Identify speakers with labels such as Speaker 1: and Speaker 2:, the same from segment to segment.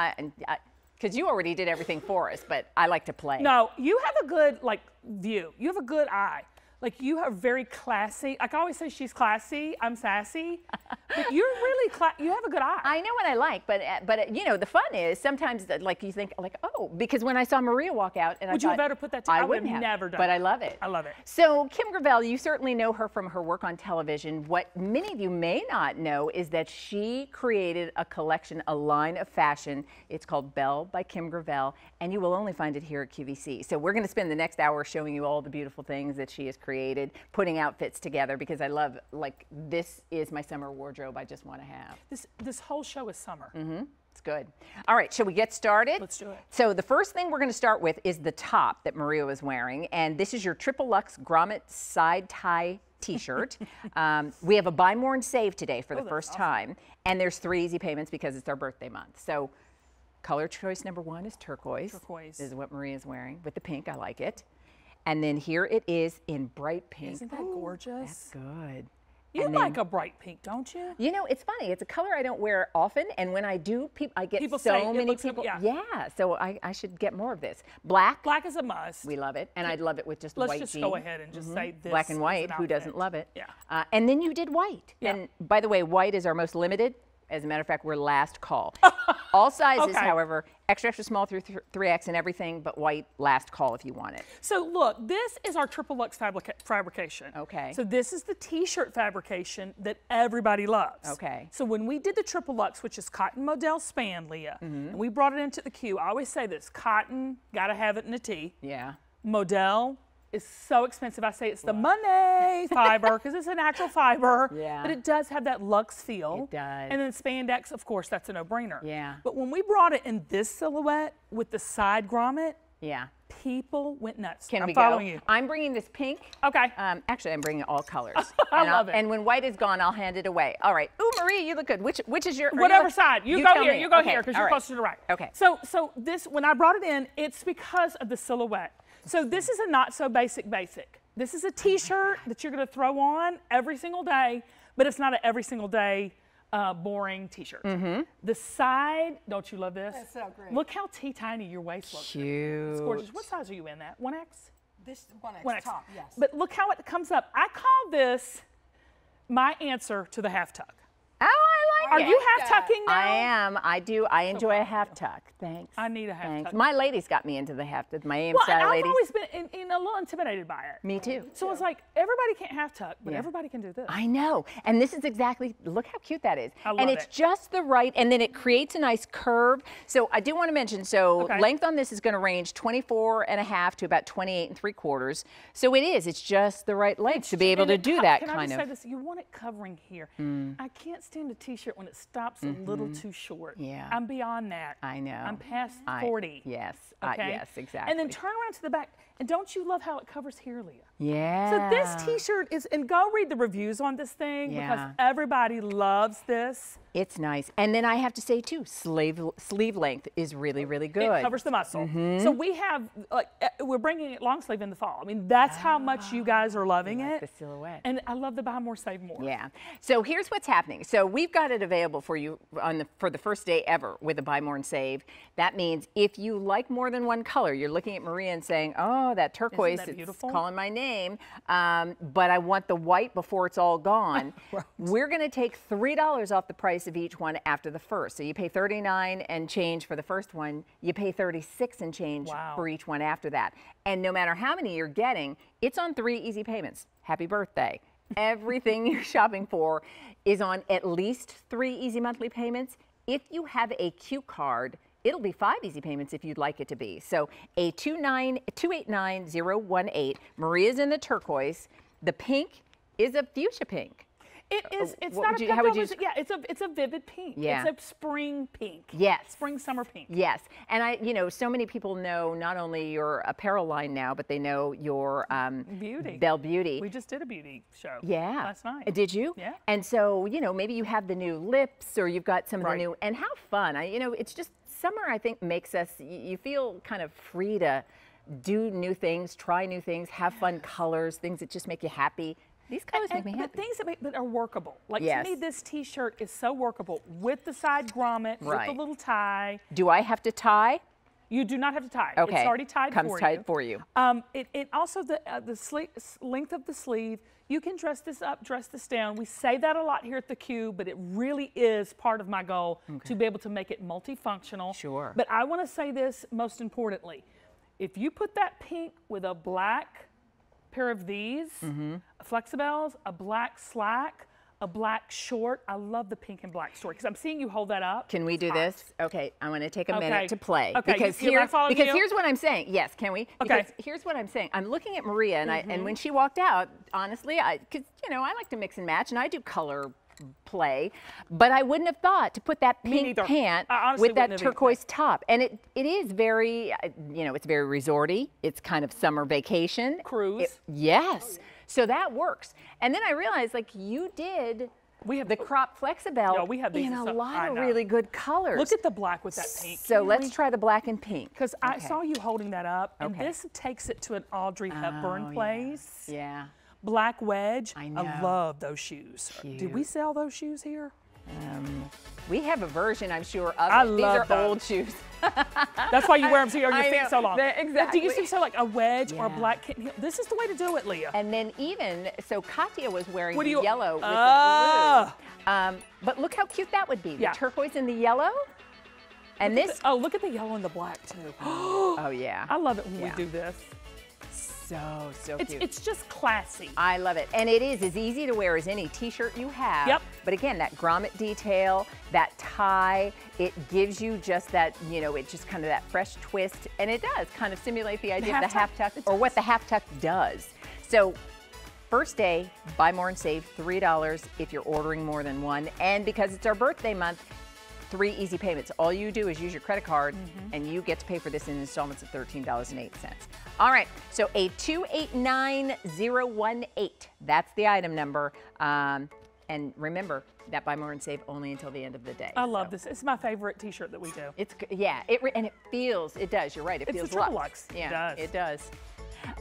Speaker 1: I, because you already did everything for us, but I like to play.
Speaker 2: No, you have a good like view. You have a good eye. Like you are very classy. Like I always say, she's classy. I'm sassy. but you're really you have a good eye.
Speaker 1: I know what I like, but uh, but uh, you know the fun is sometimes like you think like oh because when I saw Maria walk out and
Speaker 2: would
Speaker 1: I
Speaker 2: you
Speaker 1: thought,
Speaker 2: have ever put that? To,
Speaker 1: I,
Speaker 2: I would have never done.
Speaker 1: but. I love it.
Speaker 2: I love it.
Speaker 1: So Kim Gravel, you certainly know her from her work on television. What many of you may not know is that she created a collection, a line of fashion. It's called Belle by Kim Gravel, and you will only find it here at QVC. So we're going to spend the next hour showing you all the beautiful things that she has created, putting outfits together because I love like this is my summer wardrobe. I just want to have.
Speaker 2: This this whole show is summer.
Speaker 1: Mm-hmm. It's good. All right, shall we get started?
Speaker 2: Let's do it.
Speaker 1: So the first thing we're going to start with is the top that Maria was wearing, and this is your TripleLuxe grommet side tie T-shirt. um, we have a buy more and save today for the
Speaker 2: Oh, that's
Speaker 1: first
Speaker 2: awesome.
Speaker 1: time, and there's three easy payments because it's our birthday month. So color choice number one is turquoise.
Speaker 2: Turquoise.
Speaker 1: This is what Maria's wearing with the pink. I like it. And then here it is in bright pink.
Speaker 2: Isn't that
Speaker 1: Ooh,
Speaker 2: gorgeous?
Speaker 1: That's good.
Speaker 2: You
Speaker 1: And then-
Speaker 2: like a bright pink, don't you?
Speaker 1: You know, it's funny. It's a color I don't wear often, and when I do, peop I get
Speaker 2: People
Speaker 1: so many people.
Speaker 2: yeah.
Speaker 1: so I, I should get more of this. Black,
Speaker 2: Black is a must.
Speaker 1: we love it, and I'd love it with just
Speaker 2: Let's
Speaker 1: white
Speaker 2: just
Speaker 1: jean.
Speaker 2: go ahead and just say this.
Speaker 1: Black and white.
Speaker 2: an
Speaker 1: Who doesn't love it?
Speaker 2: Yeah.
Speaker 1: Uh, and then you did white.
Speaker 2: Yeah.
Speaker 1: And by the way, white is our most limited. As a matter of fact, we're last call. All sizes,
Speaker 2: Okay.
Speaker 1: however, extra extra small through th- 3x and everything, but white last call if you want it.
Speaker 2: So look, this is our TripleLuxe fabrica- fabrication.
Speaker 1: Okay.
Speaker 2: So this is the t-shirt fabrication that everybody loves.
Speaker 1: Okay.
Speaker 2: So when we did the TripleLuxe, which is cotton modal span, Leah,
Speaker 1: Mm-hmm.
Speaker 2: and we brought it into the Q, I always say this, cotton, gotta have it in a T.
Speaker 1: Yeah.
Speaker 2: Modal is so expensive. I say it's the money fiber because it's a natural fiber.
Speaker 1: Yeah.
Speaker 2: But it does have that luxe feel.
Speaker 1: It does.
Speaker 2: And then spandex, of course, that's a no-brainer.
Speaker 1: Yeah.
Speaker 2: But when we brought it in this silhouette with the side grommet,
Speaker 1: Yeah.
Speaker 2: people went nuts.
Speaker 1: Can
Speaker 2: I'm
Speaker 1: we
Speaker 2: following
Speaker 1: go?
Speaker 2: you.
Speaker 1: I'm bringing this pink.
Speaker 2: Okay.
Speaker 1: Um, actually, I'm bringing all colors.
Speaker 2: I love it.
Speaker 1: And when white is gone, I'll hand it away. All right. Ooh, Marie, you look good. Which which is your
Speaker 2: Whatever
Speaker 1: your-
Speaker 2: side. You, go here.
Speaker 1: me.
Speaker 2: You go
Speaker 1: Okay,
Speaker 2: here because you're
Speaker 1: right.
Speaker 2: closer to the right.
Speaker 1: Okay.
Speaker 2: So so this when I brought it in, it's because of the silhouette. So this is a not so basic basic. This is a t-shirt that you're going to throw on every single day, but it's not an every single day uh, boring t-shirt.
Speaker 1: Mm-hmm.
Speaker 2: The side, don't you love this?
Speaker 3: That's so great.
Speaker 2: Look how tea tiny your waist looks.
Speaker 1: Cute.
Speaker 2: It's gorgeous. What size are you in that? 1X?
Speaker 3: This one X
Speaker 2: 1X.
Speaker 3: top, yes.
Speaker 2: But look how it comes up. I call this my answer to the half tuck.
Speaker 1: Oh, I like
Speaker 2: Are
Speaker 1: it.
Speaker 2: you half tucking now?
Speaker 1: I am. I do. I enjoy a half tuck. Thanks.
Speaker 2: I need a half
Speaker 1: Thanks.
Speaker 2: tuck.
Speaker 1: My ladies got me into the half. Tuck. My AM
Speaker 2: Well, and
Speaker 1: style
Speaker 2: I've
Speaker 1: ladies.
Speaker 2: always been in, in a little intimidated by it.
Speaker 1: me too.
Speaker 2: So it's like everybody can't half tuck, but
Speaker 1: Yeah.
Speaker 2: everybody can do this.
Speaker 1: I know. And this is exactly, look how cute that is.
Speaker 2: I love
Speaker 1: and it's
Speaker 2: it.
Speaker 1: just the right, and then it creates a nice curve. So I do want to mention, so
Speaker 2: Okay.
Speaker 1: length on this is going to range 24 and a half to about 28 and three quarters. So it is, it's just the right length to be able to
Speaker 2: it
Speaker 1: do
Speaker 2: co-
Speaker 1: that
Speaker 2: can I
Speaker 1: kind
Speaker 2: just
Speaker 1: of.
Speaker 2: Say this? You want it covering here. Mm. I can't stand a t-shirt when it stops a little too short.
Speaker 1: Mm-hmm. Yeah.
Speaker 2: I'm beyond that.
Speaker 1: I know.
Speaker 2: I'm past
Speaker 1: I-
Speaker 2: 40.
Speaker 1: yes, uh,
Speaker 2: Okay.
Speaker 1: yes, exactly.
Speaker 2: And then turn around to the back. And don't you love how it covers here, Leah?
Speaker 1: Yeah.
Speaker 2: So this t-shirt is, and go read the reviews on this thing
Speaker 1: Yeah.
Speaker 2: because everybody loves this.
Speaker 1: It's nice. And then I have to say too, sleeve sleeve length is really, really good.
Speaker 2: It covers the muscle. So we have, like, uh, we're bringing it long sleeve in the fall. I mean, that's how much you guys are loving
Speaker 1: like
Speaker 2: it.
Speaker 1: the silhouette.
Speaker 2: And I love the buy more, save more.
Speaker 1: Yeah. So here's what's happening. So we've got it available for you on the for the first day ever with a buy more and save. That means if you like more than one color, you're looking at Maria and saying, "Oh, that turquoise,
Speaker 2: that
Speaker 1: it's calling my name, um, but I want the white before it's all gone." We're going to take three dollars off the price of each one after the first. So you pay 39 and change for the first one. You pay 36 and change
Speaker 2: Wow.
Speaker 1: for each one after that. And no matter how many you're getting, it's on three easy payments. Happy birthday. Everything you're shopping for is on at least three easy monthly payments. If you have a Q card, it'll be five easy payments if you'd like it to be. So a 29 289018, Maria's in the turquoise. The pink is a fuchsia pink.
Speaker 2: It is. It's
Speaker 1: what
Speaker 2: not a
Speaker 1: you- how would you
Speaker 2: Yeah, it's a it's a vivid pink.
Speaker 1: Yeah.
Speaker 2: It's a spring pink.
Speaker 1: Yes.
Speaker 2: Spring summer pink.
Speaker 1: Yes, and I, you know, so many people know not only your apparel line now, but they know your um,
Speaker 2: Beauty.
Speaker 1: Belle Beauty.
Speaker 2: We just did a beauty show.
Speaker 1: Yeah.
Speaker 2: Last night.
Speaker 1: Uh, Did you?
Speaker 2: Yeah.
Speaker 1: And so, you know, maybe you have the new lips or you've got some of
Speaker 2: Right.
Speaker 1: the new, and how fun. I, you know, it's just summer, I think, makes us, you feel kind of free to do new things, try new things, have fun colors, things that just make you happy. These colors
Speaker 2: and,
Speaker 1: make me happy.
Speaker 2: but things that, make, that are workable. Like
Speaker 1: Yes.
Speaker 2: to me, this T-shirt is so workable with the side grommet, with the little tie.
Speaker 1: Do I have to tie?
Speaker 2: You do not have to tie.
Speaker 1: Okay.
Speaker 2: It's already tied
Speaker 1: Comes
Speaker 2: for
Speaker 1: tied
Speaker 2: you.
Speaker 1: for you.
Speaker 2: Um, it, it also the uh, the length of the sleeve. You can dress this up, dress this down. We say that a lot here at the Cube, but it really is part of my goal to be able to make it multifunctional.
Speaker 1: Sure.
Speaker 2: But I want to say this most importantly: if you put that pink with a black pair of these
Speaker 1: Mm-hmm.
Speaker 2: Flexibelles, a black slack, a black short. I love the pink and black short because I'm seeing you hold that up.
Speaker 1: Can we do
Speaker 2: Hot.
Speaker 1: this? Okay, I want to take a
Speaker 2: Okay.
Speaker 1: minute to play
Speaker 2: Okay,
Speaker 1: because
Speaker 2: you- am I
Speaker 1: here, because
Speaker 2: you?
Speaker 1: here's what I'm saying. Yes, can we?
Speaker 2: Okay. Mm-hmm.
Speaker 1: Because here's what I'm saying. I'm looking at Maria, and I and when she walked out, honestly, I because you know I like to mix and match, and I do color play, but I wouldn't have thought to put that pink pant with that turquoise top, and it it is very, uh, you know, it's very resorty. It's kind of summer vacation
Speaker 2: Cruise.
Speaker 1: It- yes. So that works. And then I realized, like, you did
Speaker 2: We have
Speaker 1: the crop Flexibelle
Speaker 2: Yeah, we have these
Speaker 1: in a lot of really good colors.
Speaker 2: Look at the black with that pink.
Speaker 1: So let's try the black and pink.
Speaker 2: Because I saw you holding that up, and
Speaker 1: Okay.
Speaker 2: this takes it to an Audrey Hepburn
Speaker 1: Oh, yeah.
Speaker 2: place.
Speaker 1: Yeah.
Speaker 2: Black wedge.
Speaker 1: I know.
Speaker 2: love those shoes. Did we sell those shoes here?
Speaker 1: We have a version, I'm sure, of
Speaker 2: I
Speaker 1: it. These
Speaker 2: love
Speaker 1: are
Speaker 2: those.
Speaker 1: old shoes.
Speaker 2: That's why you wear them so your
Speaker 1: I
Speaker 2: feet
Speaker 1: know.
Speaker 2: so long.
Speaker 1: They're-
Speaker 2: Do you see so like a wedge or a black kitten heel? This is the way to do it, Leah.
Speaker 1: And then even, so Katya was wearing
Speaker 2: What do
Speaker 1: the
Speaker 2: you-
Speaker 1: yellow with
Speaker 2: Ah.
Speaker 1: the blue. Um, but look how cute that would be. The
Speaker 2: Yeah.
Speaker 1: turquoise and the yellow. And this,
Speaker 2: oh, look at the yellow and the black too.
Speaker 1: oh yeah.
Speaker 2: I love it when
Speaker 1: Yeah.
Speaker 2: we do this.
Speaker 1: So, so
Speaker 2: It's
Speaker 1: cute.
Speaker 2: it's just classy.
Speaker 1: I love it. And it is as easy to wear as any t-shirt you have.
Speaker 2: Yep.
Speaker 1: But again, that grommet detail, that tie, it gives you just that, you know, it just kind of that fresh twist. And it does kind of simulate the idea of the half
Speaker 2: tuck
Speaker 1: or what the half tuck does. So first day, buy more and save $3 if you're ordering more than one. And because it's our birthday month, three easy payments. All you do is use your credit card
Speaker 2: Mm-hmm.
Speaker 1: and you get to pay for this in installments of $13.08. All right, so a 289018. That's the item number. Um, and remember that buy more and save only until the end of the day.
Speaker 2: I love
Speaker 1: So
Speaker 2: this. It's my favorite T-shirt that we do.
Speaker 1: It's yeah, it and it feels it does. You're right. It
Speaker 2: It's
Speaker 1: feels TripleLuxe.
Speaker 2: Lux. It
Speaker 1: Yeah,
Speaker 2: does.
Speaker 1: it does.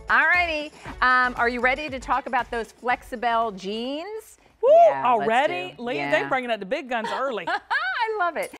Speaker 1: All righty, um, are you ready to talk about those Flexibelle jeans?
Speaker 2: Woo!
Speaker 1: Yeah,
Speaker 2: already. Leah,
Speaker 1: Yeah.
Speaker 2: they bringing out the big guns early.
Speaker 1: Love it.